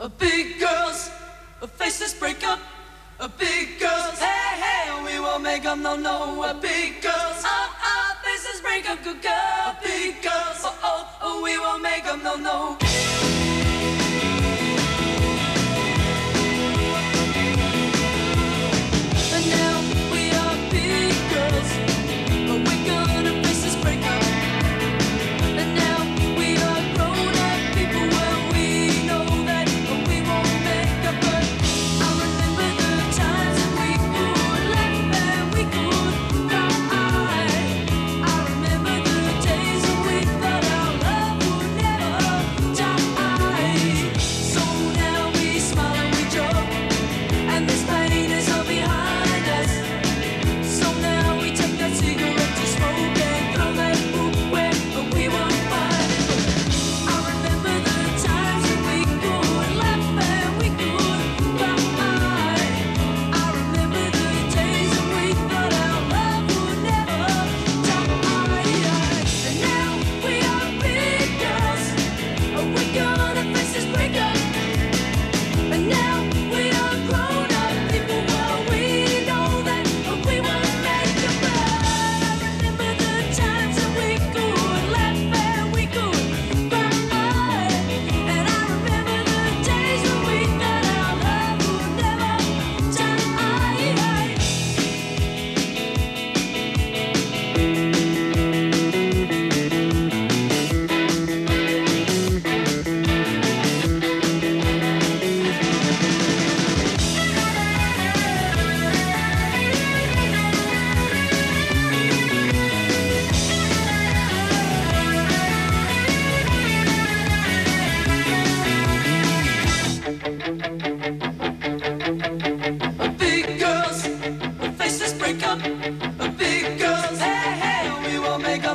A big girls, a faces break up. A big girls, hey hey, we won't make them no no. A big girls, ah ah, faces break up, good girl. A big girls, oh oh, oh we won't make them no no.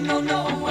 no, no.